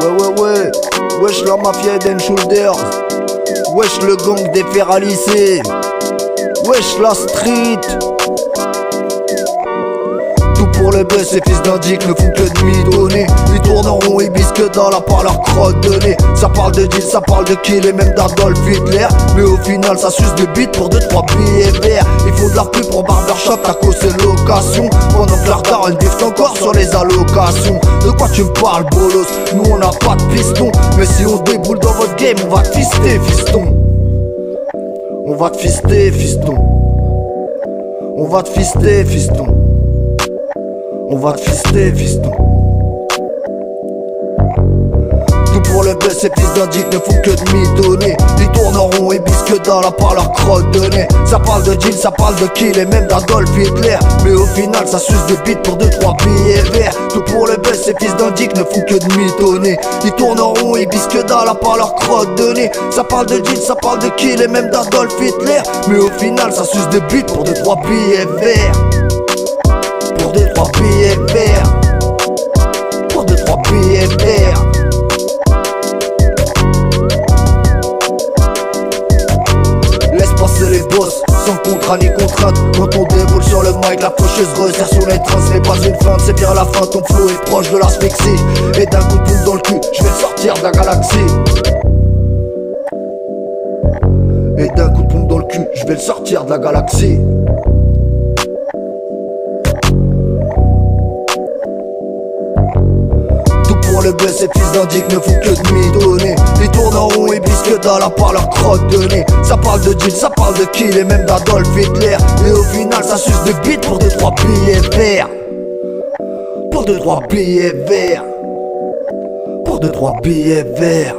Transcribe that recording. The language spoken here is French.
Ouais, ouais, ouais. Wesh, la mafia Eden Shoulders. Wesh, le gang des. Wesh, la street. Ces fils d'indic ne font que de donner Ils tournent en rond, ils bisquent dans la par leur crotte de nez. Ça parle de deal, ça parle de kill et même d'Adolf Hitler. Mais au final, ça suce de bits pour 2-3 billets verts. Il faut de la pub pour barbershop, ta cause c'est location. Pendant que elle diffe encore sur les allocations. De quoi tu me parles, bolos? Nous on n'a pas de piston. Mais si on déboule dans votre game, on va te fister, fiston. On va te fister, fiston. On va te fister, fiston. On va te fister, fiston. Tout pour le buzz, ces fils d'indic ne font que de m'y Ils tournent en rond et bisquent dans la par leur crotte de nez. Ça parle de deal, ça parle de kill et même d'Adolf Hitler. Mais au final, ça suce de bits pour 2-3 billets verts. Tout pour le buzz, ces fils d'indic ne font que de m'y Ils tournent en rond et bisquent dans la par leur crotte de nez. Ça parle de deal, ça parle de kill et même d'Adolf Hitler. Mais au final, ça suce de bits pour 2-3 billets verts. Pour 2-3 billets verts. Pour 2-3 billets verts. Laisse passer les boss, sans contrat ni contrainte Quand on déboule sur le mic, la faucheuse resserre sur les trains Ce n'est pas une feinte, c'est bien la fin. Ton flow est proche de l'asphyxie. Et d'un coup de boule dans le cul, je vais sortir de la galaxie. Et d'un coup de pompe dans le cul, je vais le sortir de la galaxie le buzz, d'indic ne font que de m'y donner Ils tournent en rond et bisquent dans la par leur crotte de nez. Ça parle de deal, ça parle de kill et même d'Adolf Hitler. Et au final ça suce de bits pour 2-3 billets verts. Pour 2-3 billets verts. Pour 2-3 billets verts